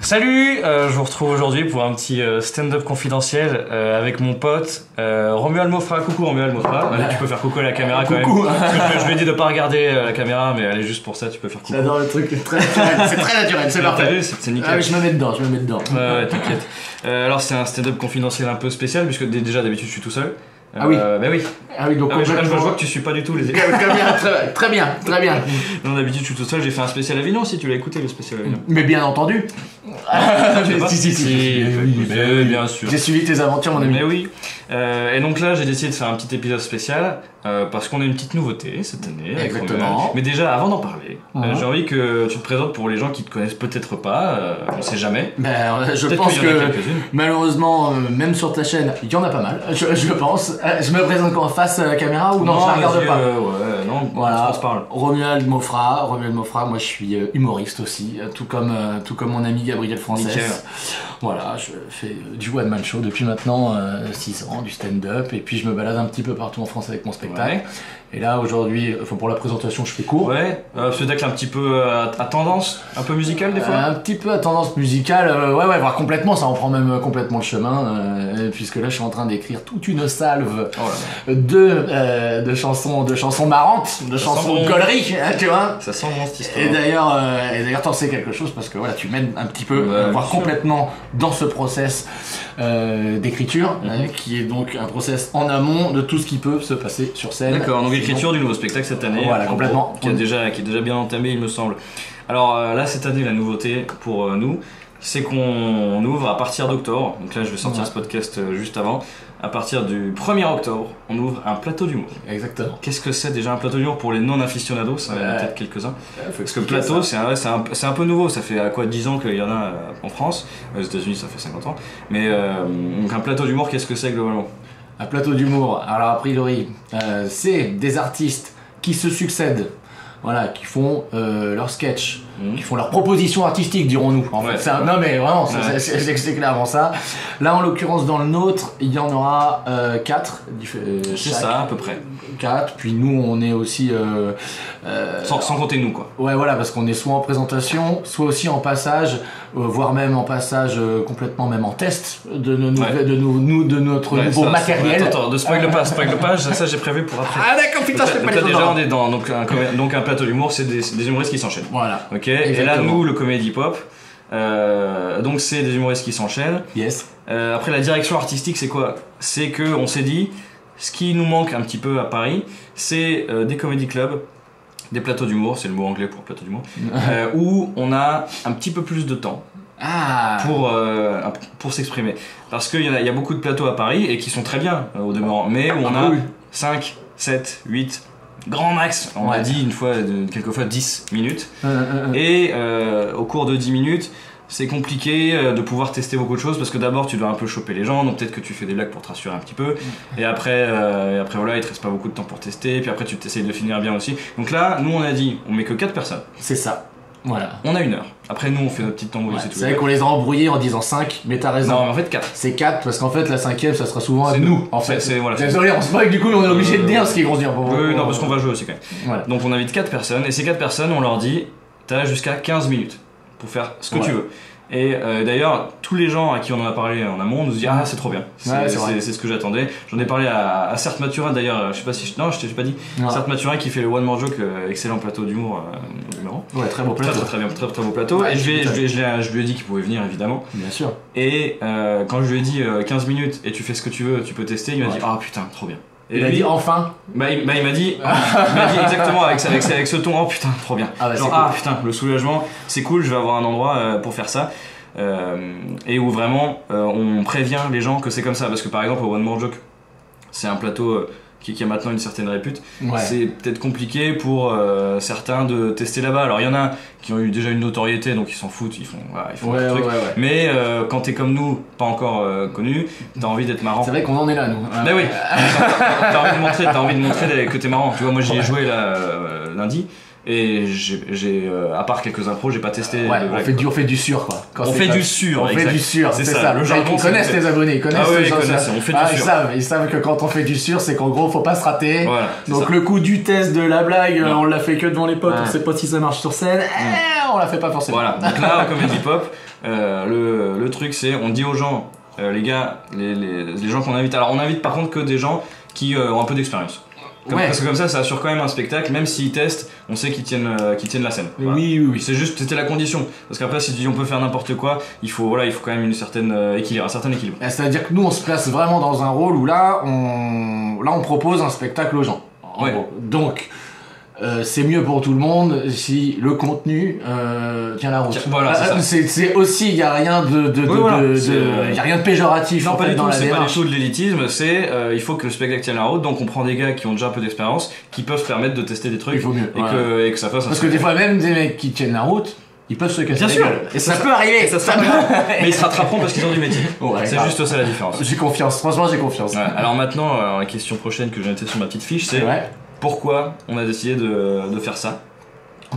Salut, euh, je vous retrouve aujourd'hui pour un petit euh, stand-up confidentiel euh, avec mon pote Romuald Mofra. Coucou Romuald Mofra. Allez, tu peux faire coucou à la caméra quand Coucou. même. Parce que je, lui ai dit de pas regarder la caméra, mais allez juste pour ça, tu peux faire coucou. J'adore le truc, c'est très naturel, c'est très naturel, c'est T'as parfait. vu, c'est nickel. Ah oui, je me mets dedans, je me mets dedans. Ouais, t'inquiète. Alors c'est un stand-up confidentiel un peu spécial puisque dé- déjà d'habitude je suis tout seul. Ah oui. Euh, Bah oui. Ah oui, donc Ah, je, vois que tu suis pas du tout les Très bien, très, très bien, très bien. Non, d'habitude je suis tout seul. J'ai fait un spécial Avignon si tu l'as écouté le spécial Avignon. Mais bien entendu. Pas si, si, si. Si, oui, mais mais- bien sûr. J'ai suivi tes aventures, mon ami. Mais oui. Euh, et donc là, j'ai décidé de faire un petit épisode spécial euh, parce qu'on a une petite nouveauté cette année. Exactement. Mais déjà, avant d'en parler, euh, j'ai envie que tu te présentes pour les gens qui te connaissent peut-être pas. euh, on sait jamais. Ben, euh, je pense en que malheureusement, euh, même sur ta chaîne, il y en a pas mal, je, je pense. Euh, Je me présente quand face à la caméra ou non, je la regarde pas euh, ouais, non, Voilà. on se parle. Romuald Mofra, Romuald Mofra, moi je suis humoriste aussi, tout comme, tout comme mon ami Gabriel Frances. Nickel. Voilà, je fais du one man show depuis maintenant 6 ans, du stand-up, et puis je me balade un petit peu partout en France avec mon spectacle. Ouais. Et là aujourd'hui, enfin, pour la présentation, je fais court. Ouais, euh, ce deck un petit peu euh, à, à tendance, un peu musicale des fois. Euh, un petit peu à tendance musicale, euh, ouais, ouais, voire complètement, ça en prend même complètement le chemin, euh, puisque là je suis en train d'écrire toute une salve Oh de, de chansons, de chansons marrantes, de Ça chansons bon. hein, tu vois. Ça sent bon cette histoire. Et d'ailleurs, et d'ailleurs, t'en sais quelque chose parce que voilà, tu mènes un petit peu, voire complètement dans ce process euh, d'écriture, Mhm. hein, qui est donc un process en amont de tout ce qui peut se passer sur scène. D'accord, donc l'écriture du nouveau spectacle cette année. Voilà, en complètement. gros, Qui, a déjà, qui est déjà bien entamé, il me semble. Alors euh, là, cette année, la nouveauté pour euh, nous, c'est qu'on ouvre à partir d'octobre. Donc là, je vais sortir Ouais. ce podcast euh, juste avant. À partir du 1er octobre, on ouvre un plateau d'humour. Exactement. Qu'est-ce que c'est déjà un plateau d'humour pour les non-aficionados? Ça en a Ouais. peut-être quelques-uns. Parce que plateau, c'est un, un, un peu nouveau. Ça fait à quoi 10 ans qu'il y en a euh, en France. Aux États-Unis, ça fait 50 ans. Mais euh, donc un plateau d'humour, qu'est-ce que c'est globalement? Un plateau d'humour. Alors, a priori, euh, c'est des artistes qui se succèdent. Voilà, qui font euh, leurs sketchs, Mhm. qui font leurs propositions artistiques, dirons-nous. En Ouais. fait, un- non mais vraiment, c'est Ouais. c'est- clairement ça. Là, en l'occurrence, dans le nôtre, il y en aura euh, quatre. diff- euh, C'est ça, à peu près. 4, puis nous on est aussi... euh, euh, Sans, sans compter nous, quoi. Ouais voilà, parce qu'on est soit en présentation, soit aussi en passage, euh, voire même en passage euh, complètement même en test de, nos Ouais. de, nous, de notre Ouais, nouveau ça, matériel. Attends, attends, de spoil pas, spoil pas, ça, j'ai prévu pour après. Ah d'accord, putain, je pas déjà choses on est dans donc un, donc un plateau d'humour, c'est des, des humoristes qui s'enchaînent. Voilà, Ok. Et là Exactement. nous le comédie pop, euh, donc c'est des humoristes qui s'enchaînent. yes. Euh, après la direction artistique c'est quoi? C'est que on s'est dit ce qui nous manque un petit peu à Paris, c'est euh, des comédie clubs, des plateaux d'humour, c'est le mot anglais pour plateau d'humour, euh, où on a un petit peu plus de temps Ah pour, euh, pour s'exprimer. Parce qu'il y, y a beaucoup de plateaux à Paris et qui sont très bien euh, au demeurant, mais où on Ah a oui. 5, 7, 8, grand max, on a dit une fois, quelquefois 10 minutes. Et au cours de 10 minutes, c'est compliqué euh, de pouvoir tester beaucoup de choses parce que d'abord tu dois un peu choper les gens, donc peut-être que tu fais des blagues pour te rassurer un petit peu. Et après, euh, et après voilà, il te reste pas beaucoup de temps pour tester, puis après tu t'essayes de finir bien aussi. Donc là, nous on a dit, on met que 4 personnes, C'est ça. Voilà. on a une heure. Après nous on fait notre petite tambouille, Ouais, c'est tout. c'est vrai qu'on les a embrouillés en disant 5, mais t'as raison. Non, mais en fait 4. C'est 4 parce qu'en fait la cinquième ça sera souvent à C'est nous, en fait. C'est- voilà, c'est- Désolé, on se que du coup on est obligé de dire ce qui est grosse dire pour Oui, oui, non, parce qu'on va jouer aussi quand même. Voilà. Donc on invite 4 personnes, et ces 4 personnes, on leur dit, t'as jusqu'à 15 minutes pour faire ce que Ouais. tu veux. Et euh, d'ailleurs, tous les gens à qui on en a parlé en amont nous disent Ah, c'est trop bien. C'est Ouais, ce que j'attendais. J'en ai parlé à, à Certes Maturin d'ailleurs, je sais pas si. je- Non, je t'ai pas dit. Ouais. Certes Maturin qui fait le One More Joke, euh, excellent plateau d'humour euh, numéro. Ouais, très beau plateau. très, très bien, très, très beau plateau. Ouais, et je, lui ai- putain. je, je lui ai- je lui ai dit qu'il pouvait venir évidemment. Bien sûr. Et euh, quand je lui ai dit euh, 15 minutes et tu fais ce que tu veux, tu peux tester, il m'a dit Ah putain, trop bien. Et Il a lui- dit enfin. bah, il, bah, il m'a dit, il m'a dit exactement avec, avec, avec ce ton, oh putain, trop bien. Ah bah, Genre, c'est ah putain, le soulagement, c'est cool, je vais avoir un endroit euh, pour faire ça. Euh, et où vraiment euh, on prévient les gens que c'est comme ça. Parce que par exemple, au One More Joke, c'est un plateau qui, qui a maintenant une certaine répute. Ouais. C'est peut-être compliqué pour euh, certains de tester là-bas. Alors il y en a qui ont eu déjà une notoriété, donc ils s'en foutent, ils font, voilà, ils font Ouais, leur ouais, truc. ouais, ouais. Mais euh, quand t'es comme nous, pas encore euh, connu, t'as envie d'être marrant. C'est vrai qu'on en est là, nous. Bah oui, t'as envie de montrer, envie de montrer que t'es marrant. Tu vois, moi j'y ai joué là, lundi Et j'ai, euh, à part quelques impros, j'ai pas testé. Ouais, on fait, du, on fait du sûr quoi. Quand On fait du sûr, On fait du sûr, C'est ça, ça. le Ils connaissent tes abonnés, ils connaissent Ah ouais, les ils gens, connaissent, ça. on fait du Ah, ils savent, ils savent que quand on fait du sûr, c'est qu'en gros, faut pas se rater. Voilà, Donc ça. le coup du test de la blague, Non. on l'a fait que devant les potes, Ouais. on sait pas si ça marche sur scène, eh, on la fait pas forcément. Voilà, donc là, en comedy pop, euh, le, le truc c'est, on dit aux gens, euh, les gars, les, les, les gens qu'on invite, alors on invite par contre que des gens qui euh, ont un peu d'expérience. Comme- Ouais. Parce que comme ça, ça assure quand même un spectacle, même s'ils testent, on sait qu'ils tiennent, euh, qu'ils tiennent la scène. Voilà. Oui, oui, oui. C'est juste, c'était la condition. Parce qu'après, si tu dis on peut faire n'importe quoi, il faut, voilà, il faut quand même une certaine euh, équilibre, un certain équilibre. Eh, C'est-à-dire que nous, on se place vraiment dans un rôle où là, on, là, on propose un spectacle aux gens. Ouais. Donc, euh, c'est mieux pour tout le monde si le contenu euh, tient la route. Voilà, c'est Euh, ça. c'est aussi, il y a rien de, de, de- Oui, voilà, de- euh, y a rien de péjoratif Non, en pas fait, du dans tout, c'est pas du tout de l'élitisme, c'est euh, il faut que le spectacle tienne la route, donc on prend des gars qui ont déjà un peu d'expérience, qui peuvent se permettre de tester des trucs Il vaut mieux, et, que, et que ça fasse un Parce que des fois, même des mecs qui tiennent la route, ils peuvent se casser Bien sûr. Et ça, Ça- peut arriver. Ça sera Mais ils se rattraperont parce qu'ils ont du métier. Ouais, c'est juste ça la différence. J'ai confiance. Franchement, j'ai confiance. Ouais, alors maintenant, euh, la question prochaine que j'ai notée sur ma petite fiche, c'est. Pourquoi on a décidé de, de faire ça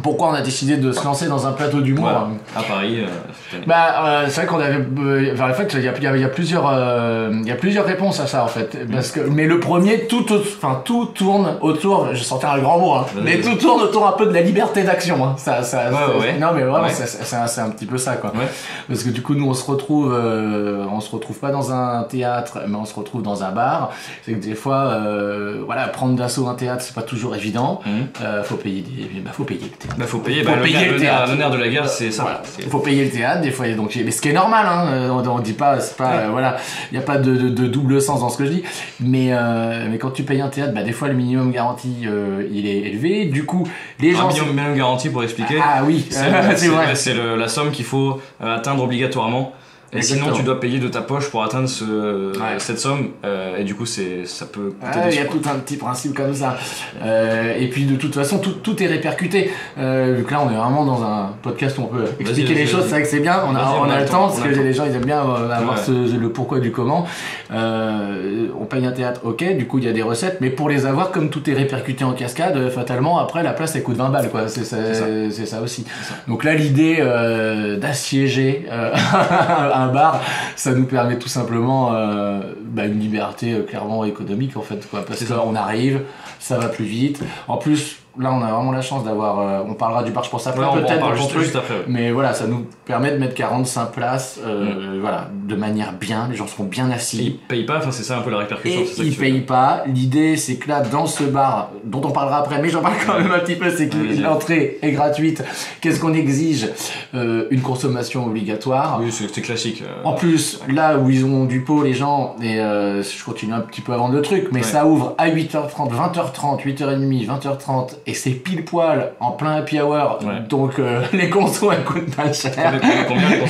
Pourquoi on a décidé de se lancer dans un plateau d'humour Voilà. à Paris euh, Bah, euh, c'est vrai qu'on avait. euh, enfin, en fait, il y a, y a- y a plusieurs, euh, il y a plusieurs réponses à ça en fait. Parce que, mais le premier, tout, enfin, tout tourne autour. Je sentais un grand mot, hein, mais tout tourne autour un peu de la liberté d'action. Hein. Ça, ça, Ouais, ouais. Non, mais vraiment, Ouais. c'est- un, un petit peu ça, quoi. Ouais. Parce que du coup, nous, on se retrouve, euh, on se retrouve pas dans un théâtre, mais on se retrouve dans un bar. C'est que des fois, euh, voilà, prendre d'assaut un théâtre, c'est pas toujours évident. Euh, faut payer des, bah, faut payer. Bah faut payer, Faut bah, le, payer le théâtre. nerf de la guerre c'est ça. Voilà. C'est- faut payer le théâtre des fois, donc mais ce qui est normal, hein, euh, on, on dit pas, c'est pas, euh, voilà, il y a pas de, de- de double sens dans ce que je dis, mais euh, mais quand tu payes un théâtre, bah des fois le minimum garanti euh, il est élevé, du coup les Un gens, minimum, minimum garantie pour expliquer. ah oui, C'est c'est c'est- vrai, c'est le- la somme qu'il faut euh, atteindre obligatoirement. Et Exactement. sinon, tu dois payer de ta poche pour atteindre ce, Ouais. cette somme. euh, et du coup, c'est, ça peut Ah, il y a tout un petit principe comme ça. Euh, et puis de toute façon, tout, tout est répercuté. Euh, vu que là, on est vraiment dans un podcast où on peut expliquer les choses. C'est vrai que c'est bien. On a, on a le temps parce que le temps. les gens ils aiment bien euh, avoir Ouais. ce- le pourquoi du comment. Euh, on paye un théâtre, ok. Du coup, il y a des recettes, mais pour les avoir, comme tout est répercuté en cascade, euh, fatalement, après la place elle coûte 20 balles, quoi. C'est ça, C'est ça. ça aussi. ça. Donc là, l'idée euh, d'assiéger euh, un bar, ça nous permet tout simplement euh, bah, une liberté euh, clairement économique en fait, quoi. Parce qu'on arrive, ça va plus vite. En plus, là, on a vraiment la chance d'avoir. euh, on parlera du bar, je pense après Ouais, peut-être parle juste, truc. juste après. ouais. Mais voilà, ça nous permet de mettre 45 places, euh, Mm. voilà, de manière bien. Les gens seront bien Et assis. ils payent pas, enfin, c'est ça un peu la répercussion. Et ça ils payent pas. L'idée, c'est que là, dans ce bar, dont on parlera après, mais j'en parle quand même un petit peu, c'est que l'entrée est gratuite. Qu'est-ce qu'on exige Euh, Une consommation obligatoire? Oui, c'est, classique. euh. En plus, là où ils ont du pot, les gens, et euh, je continue un petit peu avant le truc, mais Ouais. ça ouvre à 8h30, 20h30, 8h30, 20h30, et c'est pile poil en plein happy hour. Ouais. Donc euh, les consos, elles coûtent pas cher.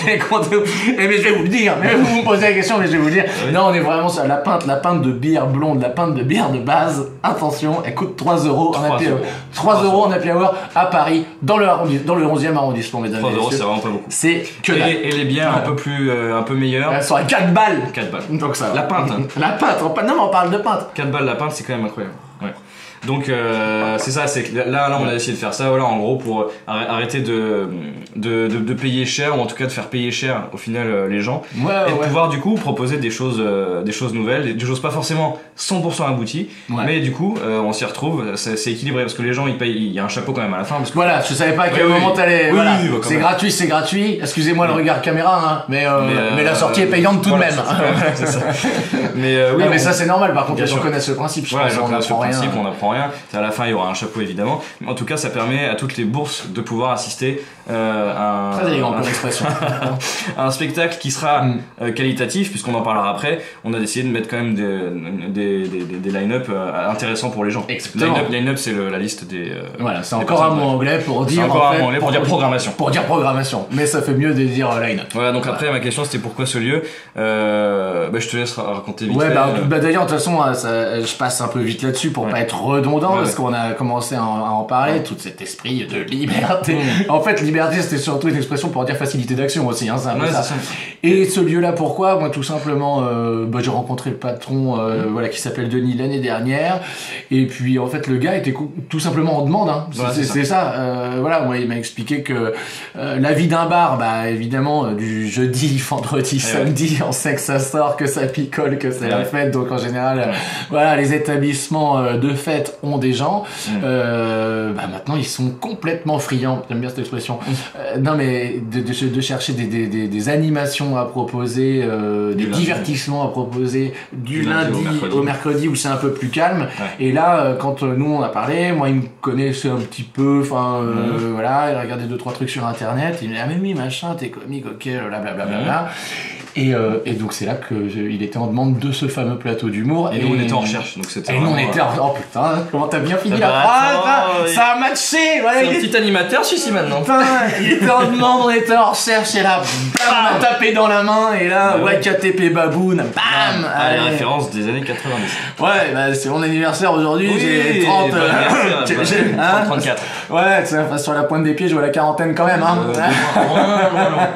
Les consos Eh, mais je vais vous le dire, mais vous me posez la question, mais je vais vous le dire. Oui. Non, on est vraiment sur la pinte, la pinte de bière blonde, la pinte de bière de base. Attention, elle coûte 3 euros en 3 happy hour. euros. 3 euros en happy hour à Paris, dans le, arrondi- dans le 11e arrondissement, mesdames 3 et euros, c'est vraiment pas beaucoup. C'est que Et, dalle. les- et les bières un peu plus, euh, un peu meilleures, Elles sont à 4 balles 4 balles. donc ça va. La pinte. La pinte, on non mais on parle de pinte. 4 balles la pinte, c'est quand même incroyable. Donc euh, c'est ça, c'est que là, là on a essayé de faire ça, voilà, en gros pour arr- arrêter de, de, de, de payer cher ou en tout cas de faire payer cher au final euh, les gens Ouais, et de ouais. pouvoir du coup proposer des choses, euh, des choses nouvelles, des choses pas forcément 100% abouties, Ouais. mais du coup euh, on s'y retrouve, c'est équilibré parce que les gens ils payent, il y a un chapeau quand même à la fin parce que Voilà, je savais pas à quel Oui, moment t'allais. Oui, voilà. oui, bah, c'est gratuit, c'est gratuit. Excusez-moi le regard caméra, hein, mais, mais, la sortie est payante tout voilà, de même. c'est ça. mais euh, oui, non, mais on- ça c'est normal. Par contre, les gens connaissent le principe. Je Ouais, pense, on apprend rien. principe, on n'apprend rien. À la fin, il y aura un chapeau évidemment. En tout cas, ça permet à toutes les bourses de pouvoir assister un, Très élégant comme expression. un spectacle qui sera Mm. euh, qualitatif, puisqu'on en parlera après. On a décidé de mettre quand même des, des, des, line-up euh, intéressants pour les gens. Line-up, line-up, c'est la liste des. euh, voilà, c'est encore un mot anglais pour dire. encore en un mot anglais pour dire programmation. Pour dire programmation. Mais ça fait mieux de dire euh, line. Voilà, donc après, ma question c'était pourquoi ce lieu? Euh, bah, Je te laisse ra- raconter vite Ouais, fait. bah, euh, bah, d'ailleurs, de toute façon, euh, ça- je passe un peu vite là-dessus pour Ouais. pas être redondant Ouais, parce ouais. qu'on a commencé à en, à en parler, tout cet esprit de liberté. En fait, liberté, c'était surtout une expression pour dire facilité d'action aussi, hein, Ouais, ça. ça. Et ce lieu-là, pourquoi? Moi, tout simplement, euh, bah, j'ai rencontré le patron, euh, voilà, qui s'appelle Denis l'année dernière. Et puis, en fait, le gars était tout simplement en demande. Hein. C'est- ça. Euh, voilà, moi, il m'a expliqué que euh, la vie d'un bar, bah, évidemment, du jeudi, vendredi, Eh ouais. samedi, on sait que ça sort, que ça picole, que c'est la Ouais. fête. Donc, en général, voilà, les établissements de fête ont des gens. Mm. Bah, maintenant, ils sont complètement friands. J'aime bien cette expression. Euh, non, mais de, de, de chercher des, des, des, des animations à proposer, euh, des divertissements à proposer du, Du lundi lundi, au mercredi. au mercredi où c'est un peu plus calme. Ouais. Et là, euh, quand nous on a parlé, moi il me connaissait un petit peu, enfin euh, voilà, il a regardé deux trois trucs sur internet, il me dit ah mais oui machin, t'es comique, ok, blablabla. Bla, bla, bla. Et, euh, et donc c'est là que je- il était en demande de ce fameux plateau d'humour. Et nous, on était en recherche, donc c'était. Et nous on vraiment, était euh, en... Oh putain, comment t'as bien fini Ah la bah, phrase attends, hein il- Ça a matché Voilà, C'est il un est petit animateur, celui-ci maintenant. Putain, il était en demande, on était en recherche, et là, bam, on tapé dans la main, et là, Bah ouais. Baboon, bam Ah, les allez. références des années 90. Ouais, bah, c'est mon anniversaire aujourd'hui, j'ai 30... bon euh, anniversaire, j'ai- bon j'ai- anniversaire, hein 34. Ouais, tu sais, enfin, sur la pointe des pieds, je vois la quarantaine quand même, hein. Euh, loin, loin, loin.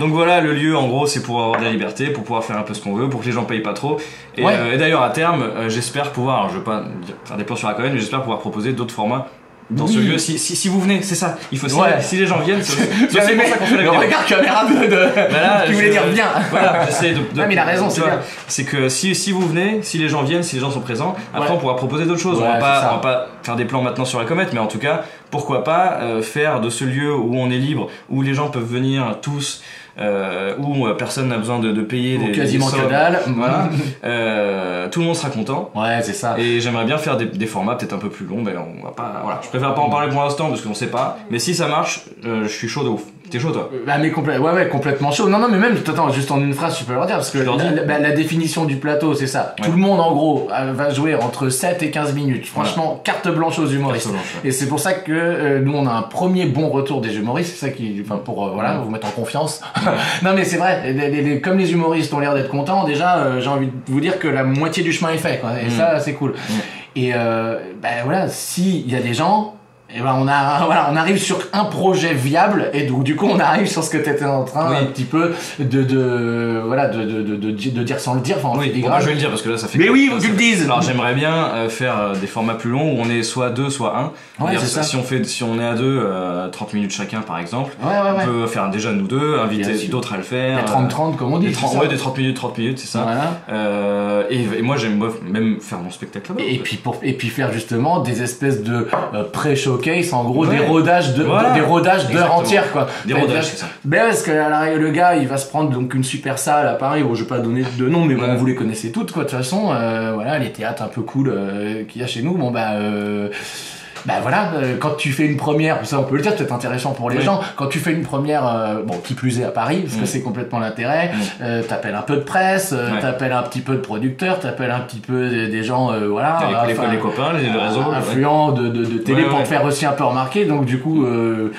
Donc voilà, le lieu en gros c'est pour avoir de la liberté, pour pouvoir faire un peu ce qu'on veut, pour que les gens payent pas trop. Et, Ouais. euh, et d'ailleurs à terme, euh, j'espère pouvoir, alors je veux pas faire des plans sur la comète, mais j'espère pouvoir proposer d'autres formats dans ce lieu. Si, si, si vous venez, c'est ça. Il faut si, Ouais. si les gens viennent, c'est pour ça qu'on fait la vidéo. regard caméra de... de... Bah là, qui voulait dire bien. Voilà, j'essaie de, de- Ouais, mais il a raison, c'est bien. C'est que si, si vous venez, si les gens viennent, si les gens sont présents, après Ouais. on pourra proposer d'autres choses. On, va pas, on va pas faire des plans maintenant sur la comète, mais en tout cas, pourquoi pas euh, faire de ce lieu où on est libre, où les gens peuvent venir tous, euh, où euh, personne n'a besoin de, de payer Ou des, quasiment des que dalle. Voilà. Euh, tout le monde sera content. Ouais, c'est ça. Et j'aimerais bien faire des, des formats peut-être un peu plus longs, mais on va pas. Voilà, je préfère pas en parler pour l'instant parce qu'on sait pas. Mais si ça marche, euh, je suis chaud de ouf. T'es chaud toi Bah mais complè- ouais ouais complètement chaud. Non non mais même attends juste en une phrase tu peux leur dire parce que la, la- la définition du plateau c'est ça. Ouais. Tout le monde en gros euh, va jouer entre 7 et 15 minutes. Franchement carte blanche aux humoristes. Carte blanche, ouais. Et c'est pour ça que euh, nous on a un premier bon retour des humoristes, c'est ça qui enfin pour euh, voilà, vous mettre en confiance. non mais c'est vrai, les- les- les- comme les humoristes ont l'air d'être contents, déjà euh, j'ai envie de vous dire que la moitié du chemin est fait quoi. Et Mm. ça c'est cool. Et euh, bah voilà, s'il y a des gens et ben on a voilà, on arrive sur un projet viable et donc du coup on arrive sur ce que tu étais en train Oui. un petit peu de de voilà de de, de, dire sans le dire enfin Oui, bon, bah, je vais le dire parce que là ça fait. Mais oui, tu le dises. Alors j'aimerais bien euh, faire euh, des formats plus longs où on est soit deux, soit un. Ouais, ça. Si on fait, si on est à deux, euh, 30 minutes chacun par exemple. Ouais ouais ouais. On peut faire déjà nous deux, inviter d'autres à le faire. Des 30 30 comme on dit. des c'est 30, ça ouais, des 30 minutes, 30 minutes, c'est ça. Voilà. Euh, et, et moi j'aime même faire mon spectacle là-bas. Et puis pour et puis faire justement des espèces de euh, pré-showcase en gros Ouais. des rodages de Voilà. des rodages d'heures entières quoi. Des rodages, c'est ça. Ben parce que le gars il va se prendre donc une super salle à Paris bon je vais pas donner de nom mais bon vous les connaissez toutes quoi de toute façon euh, voilà les théâtres un peu cool euh, qu'il y a chez nous bon bah euh, bah voilà, euh, quand tu fais une première, ça on peut le dire, c'est intéressant pour les Oui. gens, quand tu fais une première, euh, bon qui plus est à Paris, parce que Mm. c'est complètement l'intérêt, Mm. euh, t'appelles un peu de presse, euh, Ouais. t'appelles un petit peu de producteurs, t'appelles un petit peu des, des gens, euh, voilà, les, les- copains, les, le réseau. ouais. influents de, de, de télé Ouais, pour te faire aussi un peu remarquer. Donc du coup, euh,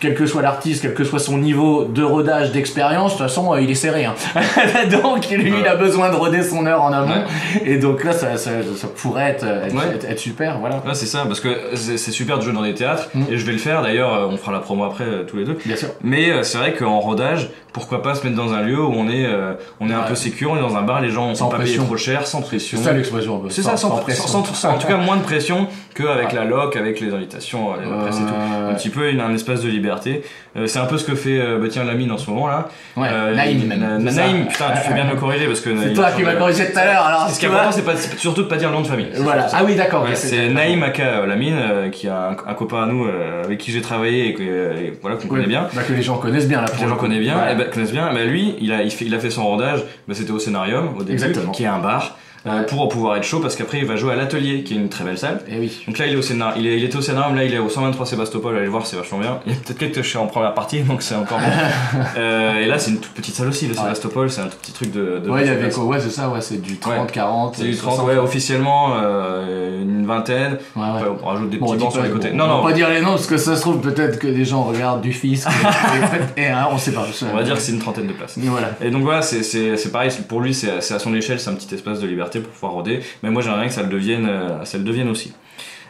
quel que soit l'artiste, quel que soit son niveau de rodage, d'expérience, de toute façon, euh, il est serré. Hein. donc lui, il a besoin de roder son heure en amont. Et donc là, ça, ça, ça pourrait être, être, Ouais. être- être super. Voilà. C'est ça, parce que c'est super de jouer dans des théâtres, Mm. et je vais le faire d'ailleurs, euh, on fera la promo après euh, tous les deux. Bien sûr. Mais euh, c'est vrai qu'en rodage, pourquoi pas se mettre dans un lieu où on est, euh, on est un Ouais. peu sécure, on est dans un bar, les gens Sans sont pas pression. trop cher, sans pression. C'est ça l'expression. peu. C'est ça, sans, pression. sans- sans- en tout cas moins de pression qu'avec Ouais. la loc, avec les invitations, euh, la presse et tout. Euh, Un petit peu une- un espace de liberté. Euh, c'est un peu ce que fait euh, bah, tiens Lamine en ce moment là. Ouais, Euh, Naïm même. Naïm, putain, tu fais bien de me corriger parce que C'est toi qui m'as corrigé tout à l'heure. Alors, Ce qui est important, c'est pas surtout de pas dire le nom de famille. Voilà. Ah oui, d'accord. C'est Naïm Aka Lamine, qui a un, copain à nous avec qui j'ai travaillé et, voilà qu'on connaît bien. Bah, que les gens connaissent bien là. Que les le gens connaissent bien, et ben, connaissent bien. Bah, lui, il a, il, fait, il a fait son rodage. Bah, c'était au Scénarium au début, Exactement. qui est un bar, euh, pour pouvoir être chaud parce qu'après il va jouer à l'atelier, qui est une très belle salle. Eh oui. Donc là, il est au Scénar, il, est, il était au là, il est au 123 Sébastopol, allez voir, c'est vachement bien. Il y a peut-être quelques que je suis en première partie, donc c'est encore bon. Euh, et là, c'est une toute petite salle aussi, le Ouais. Sébastopol, c'est un tout petit truc de. de Ouais, il y avait place. quoi Ouais, c'est ça. Ouais, c'est du 30, 40. C'est du 30, 60. ouais, officiellement, euh, une vingtaine. Ouais, ouais. On rajoute des Bon, on petits bancs sur les côtés. bon, Non, on non, va pas dire les noms parce que ça se trouve peut-être que des gens regardent du fisc et, et, hein, on sait pas. on va dire que c'est une trentaine de places. Voilà. Et donc voilà, c'est- pareil, pour lui, c'est à son échelle, c'est un petit espace de liberté. Liberté pour pouvoir roder. Mais moi j'aimerais bien que ça le devienne, euh, ça le devienne aussi.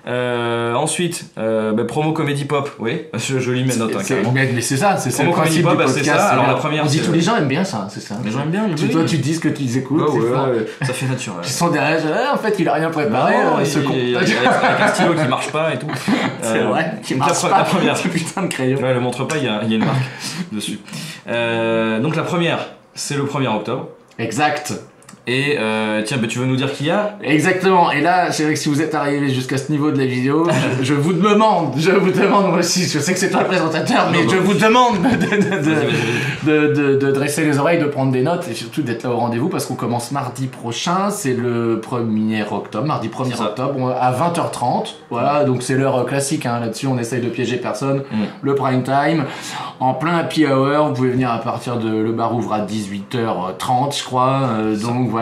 Euh, ensuite, euh, bah, promo comédie pop, oui, je, je lis mes notes hein, mais mais c'est ça, c'est c'est le Promo du Pop, bah, c'est ça. Alors, la première, on dit tous les gens aiment bien ça, c'est ça. Les gens aiment bien, Tu, toi, tu dis ce que tu écoutes. C'est ouais, ouais, ça fait naturel. Ils sont derrière, ah, en fait, il a rien préparé, Non, euh, ce con. avec, avec un stylo qui marche pas et tout. C'est Euh, vrai, qui la marche pre- pas. la première. Ce putain de crayon. Ouais, le montre pas, il y a, y a une marque dessus. Euh, donc la première, c'est le 1er octobre. Exact. Et euh, tiens, bah, tu veux nous dire qui y a? Exactement. Et là, c'est vrai que si vous êtes arrivé jusqu'à ce niveau de la vidéo, je, je vous demande, je vous demande moi aussi, je sais que c'est toi le présentateur, mais Non, je non. vous demande de, dresser les oreilles, de prendre des notes et surtout d'être là au rendez-vous parce qu'on commence mardi prochain, c'est le 1er octobre, mardi 1er C'est ça. octobre à 20h30. Voilà, donc c'est l'heure classique hein, là-dessus, on essaye de piéger personne. Mm. Le prime time, en plein happy hour, vous pouvez venir à partir de le bar ouvre à 18h30 je crois. euh, donc voilà.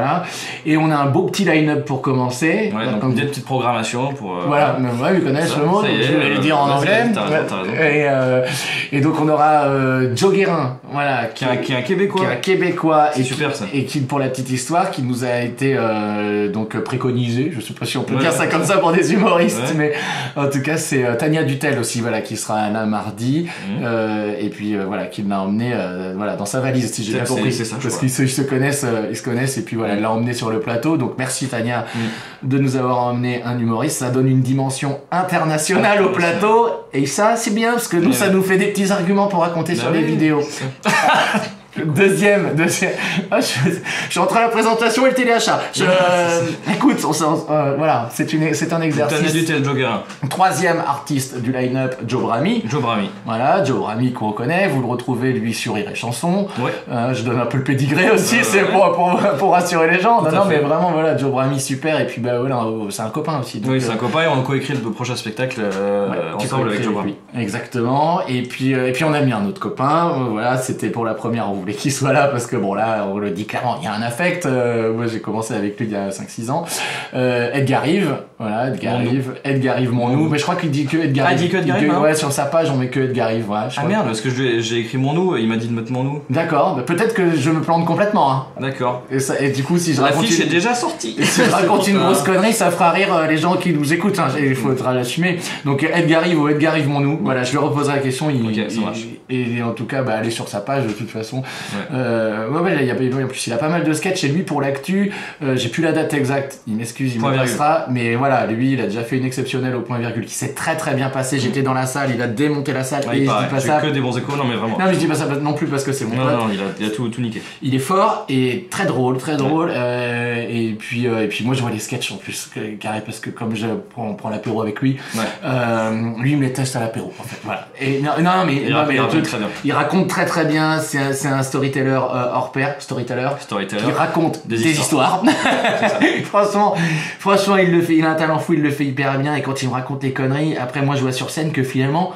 Et on a un beau petit line-up pour commencer. Ouais, donc comme une petite programmation pour. euh, voilà, mais ouais, ils connaissent Ça, le mot, donc est, je vais le euh, dire en anglais. raison, t'as raison. Et, euh, et donc on aura euh, Joe Guérin, voilà, Qui est un, qui est un Québécois. qui est un Québécois et super, qui, ça. et qui pour la petite histoire qui nous a été donc préconisé je sais pas si on peut Ouais. dire ça comme ça pour des humoristes mais en tout cas c'est Tania Dutel aussi voilà qui sera là mardi Mhm. et puis voilà qui l'a emmené voilà dans sa valise si j'ai bien compris ça, parce qu'ils se, se connaissent ils se connaissent et puis voilà elle l'a emmené sur le plateau. Donc merci Tania Mm. de nous avoir emmené un humoriste. Ça donne une dimension internationale au plateau. Et ça c'est bien parce que nous ça nous fait des petits arguments pour raconter Bah sur les vidéos Deuxième, deuxième. Ah, je, je suis entre la présentation et le téléachat. Je, euh, écoute, on, euh, voilà, c'est une, c'est un exercice. Dutel, Joe Guerin. Troisième artiste du line-up, Joe Brami. Joe Brami. Voilà, Joe Brami qu'on reconnaît, vous le retrouvez lui sur Rire et Chanson. Ouais. Euh, je donne un peu le pédigré aussi, c'est ouais. pour, pour, pour rassurer les gens. Tout Non, non, fait. mais vraiment, voilà, Joe Brami super, et puis bah voilà, euh, c'est un copain aussi. donc, Oui, c'est un copain et on coécrit le prochain spectacle Ouais, ensemble avec Joe Brami. Exactement. Et puis, et puis on a mis un autre copain. Voilà, c'était pour la première. On voulait qu'il soit là parce que bon là, on le dit clairement, il y a un affect. Euh, moi, j'ai commencé avec lui il y a 5-6 ans. Euh, Edgar Rive. Voilà, Edgar Rive. Edgar Rive, mon nous. Mais je crois qu'il dit que Edgar Ah, il Rive. dit que Edgar Il dit- Rive, hein Ouais, sur sa page, on met que Edgar Rive. Voilà, Ah merde, parce que j'ai écrit mon nous il m'a dit de mettre mon nous. D'accord. Bah, Peut-être que je me plante complètement. Hein. D'accord. Et, du coup, si je raconte une- est déjà sortie. si je raconte une grosse connerie, ça fera rire euh, les gens qui nous écoutent. Hein. Il faudra l'assumer. Donc Edgar Rive ou Edgar Rive mon nous. Voilà, je lui reposerai la question. Il, il- et en tout cas, bah, allez sur sa page de toute façon. Ouais. Euh, ouais, ouais, il y a, en plus, il a pas mal de sketchs. Et lui, pour l'actu, euh, j'ai plus la date exacte. Il m'excuse, il Point me virgule. passera. Mais voilà, lui, il a déjà fait une exceptionnelle au point virgule qui s'est très très bien passé. J'étais dans la salle, il a démonté la salle. Ouais, et il je dis pas ça. que des bons échos, non mais vraiment. Non, mais je dis pas ça non plus parce que c'est mon Non, pote. non, il a, il a tout, tout niqué. Il est fort et très drôle, très drôle. euh, et puis euh, et puis moi je vois les sketchs en plus carré parce que comme je prends, on prend l'apéro avec lui, lui il me les teste à l'apéro en fait. Voilà. Et non, non mais Il non, raconte- mais il le raconte truc, très bien. il raconte très très bien. C'est un storyteller euh, hors pair, storyteller. Storyteller. Il raconte Des des, histoires. franchement, franchement, il le fait. Il a un talent fou. Il le fait hyper bien. Et quand il me raconte les conneries, après moi, je vois sur scène que finalement,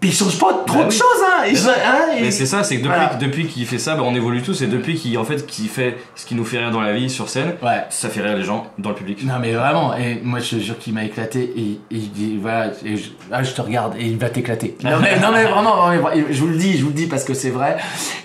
puis il change pas trop Bah de oui. choses. Hein. Hein, Mais c'est ça, c'est que depuis, Voilà. depuis qu'il fait ça, bah, on évolue tous et depuis qu'il en fait, qu'il fait ce qui nous fait rire dans la vie sur scène, Ouais. ça fait rire les gens dans le public. Non mais vraiment, et moi je te jure qu'il m'a éclaté et, il dit voilà, et je, ah, je te regarde et il va t'éclater. Non mais, non mais vraiment, non, mais je vous le dis, je vous le dis parce que c'est vrai.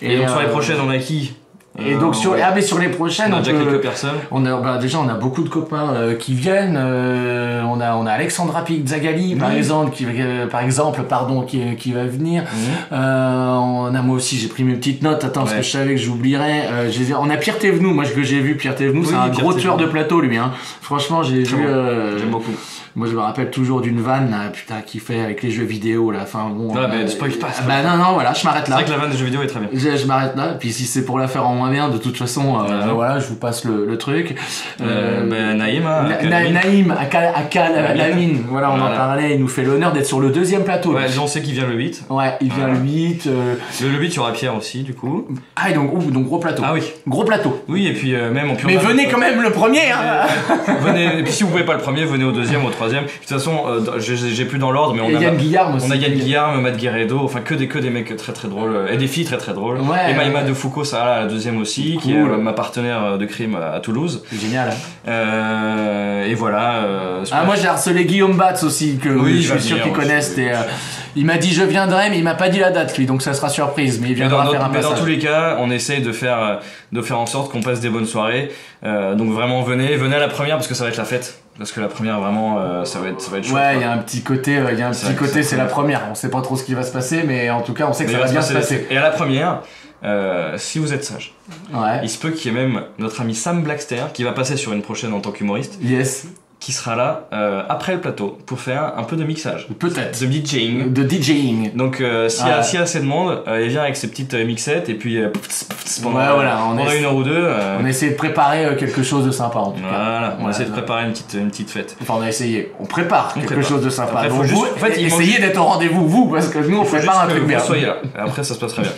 Et, donc sur les euh, prochaines, on a qui? Et Euh, donc sur, ah mais sur les prochaines, on a on déjà quelques personnes. on a bah, déjà on a beaucoup de copains euh, qui viennent. euh, on a on a Alexandra Pizzagalli par Oui. exemple qui euh, par exemple pardon qui qui va venir. Euh, on a moi aussi j'ai pris mes petites notes. Attends parce que je savais que j'oublierais. Euh, on a Pierre Thévenoud. Moi ce que j'ai vu Pierre Thévenoud Oui, c'est un Pierre gros tueur de plateau lui. Hein. Franchement j'ai vu. euh, J'aime beaucoup. Moi, je me rappelle toujours d'une vanne, là, putain, qu'il fait avec les jeux vidéo, là. Enfin, bon. Ah, mais euh, spoil pas, ah, spoil Bah, non, non, voilà, je m'arrête C'est là. vrai que la vanne des jeux vidéo est très bien. Je, je m'arrête là. Puis si c'est pour la faire en moins bien, de toute façon, euh, voilà, je vous passe le, le truc. Euh, ben, Naïm, hein, Na- Kalamine. Na- Naïm. Lamine. Voilà, on en Voilà. parlait. Il nous fait l'honneur d'être sur le deuxième plateau. Ouais, on sait qu'il vient le 8. Ouais, il vient le 8. euh, Le, le 8, il y aura Pierre aussi, du coup. Ah, et donc, ouh, donc gros plateau. Ah oui. Gros plateau. Oui, et puis euh, même en Mais venez quand même le premier, hein. venez, et puis si vous pouvez pas le premier, venez au deuxième, au troisième. Troisième. De toute façon, euh, dans- j'ai plus dans l'ordre, mais on a, Yann Guillaume aussi. on a Yann Guillaume, Matt Guerredo, enfin que des, que des mecs très très drôles, euh, et des filles très très drôles. Ouais, et Maïma ouais. de Foucault, ça là, la deuxième aussi, qui est euh, ma partenaire de crime à Toulouse. Génial. hein. Et voilà. Ah, moi j'ai harcelé Guillaume Batz aussi, que Oui, je suis sûr qu'ils connaissent. Et, il m'a dit je viendrai, mais il m'a pas dit la date lui, donc ça sera surprise. Mais il viendra dans, faire un mais dans passage. tous les cas, on essaye de faire, de faire en sorte qu'on passe des bonnes soirées. Euh, donc vraiment, venez, venez à la première parce que ça va être la fête. Parce que la première, vraiment, euh, ça va être, ça va être chouette. Ouais, il y a un petit côté, euh, il y a un C'est petit côté, c'est la première. On sait pas trop ce qui va se passer, mais en tout cas, on sait que Mais ça va bien se passer- passer. Et à la première, euh, si vous êtes sage, Ouais. il se peut qu'il y ait même notre ami Sam Blackster qui va passer sur une prochaine en tant qu'humoriste, Yes. Qui sera là euh, après le plateau pour faire un peu de mixage, Peut-être. de DJing. De DJing. Donc euh, s'il y, a- Ouais. s'il y a assez de monde, euh, il vient avec ses petites euh, mixettes et puis euh, pendant, Ouais, voilà, on pendant essaie- une heure ou deux. On a essayé de préparer quelque chose de sympa en tout cas. Voilà, on Ouais, essaie de préparer une petite, une petite fête. Enfin, on a essayé. On prépare On quelque prépare. chose de sympa. Après, faut Donc, juste- vous, en fait, il essayez d'être au rendez-vous, vous, parce que nous, on prépare un truc bien. soyez là. Après, ça se passe très bien.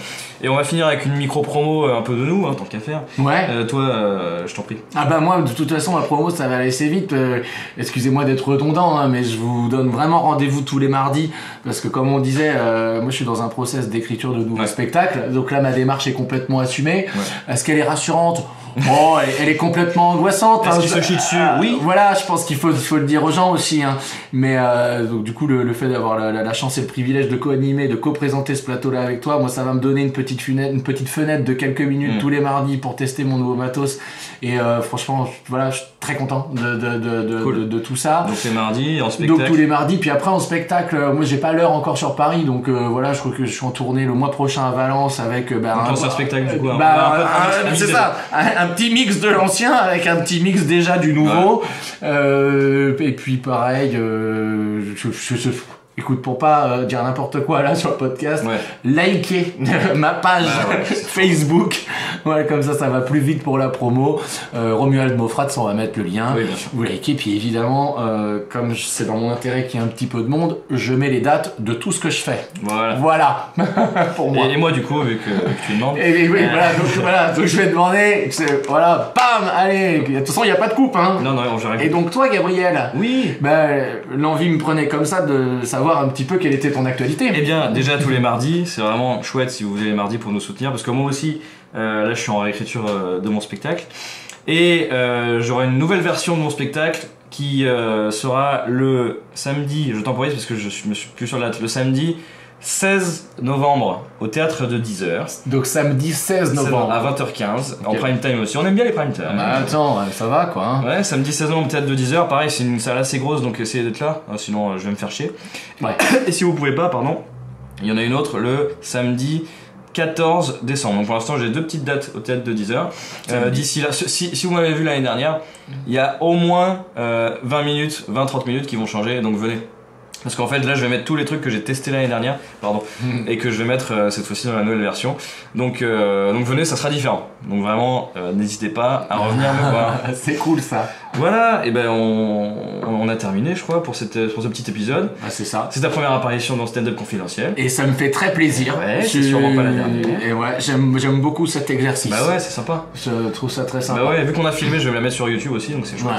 Et on va finir avec une micro-promo euh, un peu de nous, hein, tant qu'à faire. Ouais. Euh, toi, euh, je t'en prie. Ah bah moi de toute façon la promo ça va aller assez vite. Euh, Excusez-moi d'être redondant hein, mais je vous donne vraiment rendez-vous tous les mardis parce que comme on disait moi je suis dans un process d'écriture de nouveaux Ouais. spectacles donc là ma démarche est complètement assumée. Ouais. Est-ce qu'elle est rassurante? Oh elle, est complètement angoissante. Est-ce hein. qu'il se chie dessus Ah, Oui. Voilà je pense qu'il faut, faut le dire aux gens aussi hein. mais euh, donc du coup le, le fait d'avoir la, la- la chance et le privilège de co-animer de co-présenter ce plateau là avec toi moi ça va me donner une petite fenêtre, une petite fenêtre de quelques minutes Mm. tous les mardis pour tester mon nouveau matos et euh, franchement, voilà, je très content de, de, de, de, Cool. de, de tout ça. Donc c'est mardi, en Donc spectacle. tous les mardis, puis après en spectacle, euh, moi j'ai pas l'heure encore sur Paris, donc euh, voilà, je crois que je suis en tournée le mois prochain à Valence avec euh, bah, Donc, fait un spectacle, du coup, un- bah, un un- un- un c'est ça, un, un petit mix de l'ancien avec un petit mix déjà du nouveau. Euh, et puis pareil, je, je- je- écoute pour pas euh, dire n'importe quoi là sur le podcast, Ouais. likez ma page Bah ouais, Facebook. Ouais, comme ça, ça va plus vite pour la promo. Euh, Romuald Mofrat, on va mettre le lien. Oui. Vous likez, puis évidemment, euh, comme c'est dans mon intérêt qu'il y ait un petit peu de monde, je mets les dates de tout ce que je fais. Voilà. Voilà, pour moi. Et, et moi, du coup, vu que, vu que tu demandes. Et, et oui, voilà, donc, voilà, donc je vais demander, voilà, bam, allez, de toute façon, il n'y a pas de coupe, hein. Non, non, on gère Et donc toi, Gabriel, Oui. bah, l'envie me prenait comme ça de savoir un petit peu quelle était ton actualité. Eh bien, déjà tous les mardis, c'est vraiment chouette si vous venez les mardis pour nous soutenir, parce que moi aussi, euh, là, je suis en réécriture euh, de mon spectacle, et euh, j'aurai une nouvelle version de mon spectacle qui sera le samedi, je temporise parce que je suis, me suis plus sur la date, le samedi 16 novembre au théâtre de 10h. Donc samedi 16 novembre. À 20h15, en Ok. prime time aussi. On aime bien les prime time. Bah, attends, ça va quoi. hein. Ouais, samedi 16 novembre, théâtre de 10h. Pareil, c'est une salle assez grosse, donc essayez d'être là. hein, Sinon, euh, je vais me faire chier. Ouais. Et si vous pouvez pas, pardon, il y en a une autre le samedi 14 décembre. Donc pour l'instant, j'ai deux petites dates au théâtre de 10h. Euh, D'ici là, si, si vous m'avez vu l'année dernière, il y a au moins euh, 20 minutes, 20-30 minutes qui vont changer, donc venez. Parce qu'en fait, là, je vais mettre tous les trucs que j'ai testés l'année dernière, pardon, et que je vais mettre euh, cette fois-ci dans la nouvelle version. Donc, euh, donc venez, ça sera différent. Donc vraiment, euh, n'hésitez pas à revenir me voir. c'est cool ça. Voilà, et ben on, on a terminé, je crois, pour, cette, pour ce petit épisode. Ah, c'est ça. C'est ta première apparition dans Stand Up Confidentiel. Et ça me fait très plaisir. Ouais, c'est Je- sûrement pas la dernière. Et ouais, j'aime, beaucoup cet exercice. Bah ouais, c'est sympa. Je trouve ça très sympa. Bah ouais, vu qu'on a filmé, je vais la mettre sur YouTube aussi, donc c'est chouette.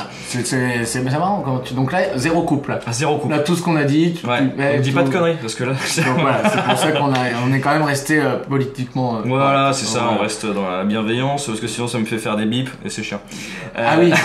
C'est, marrant. Quand tu... Donc là, zéro couple. À zéro coup. Là, tout ce qu'on a dit. Tu, Ouais, tu- ouais, on dit tout- pas de conneries, parce que là. Donc voilà, c'est pour ça qu'on on est quand même resté euh, politiquement. euh, Voilà, c'est ça, on reste dans la bienveillance, parce que sinon ça me fait faire des bips, et c'est chiant. Euh, Ah oui, bah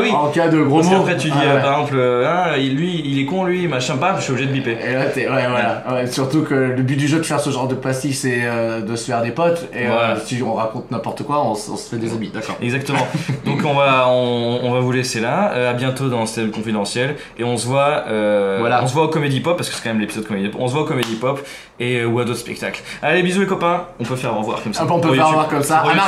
oui. En cas de gros Parce mots. qu'après tu dis, Ah, ouais. par exemple, euh, ah, lui, il est con, lui, machin, pas, je suis obligé de biper. Et là, t'es, ouais, voilà. Ouais, surtout que le but du jeu de faire ce genre de plastique, c'est euh, de se faire des potes. Et Voilà. euh, si on raconte n'importe quoi, on, s- on se fait des amis. D'accord. Exactement. Donc on va, on, on va vous laisser là. Euh, à bientôt dans Stable Confidentiel. Et on se voit, euh, Voilà. on se voit au Comedy Pop parce que c'est quand même l'épisode Comedy Pop. On se voit au Comedy Pop et euh, ou à d'autres spectacles. Allez, bisous les copains. On peut faire au revoir comme ça. Ah, on peut Pour faire YouTube. voir comme ça. Pour Ah,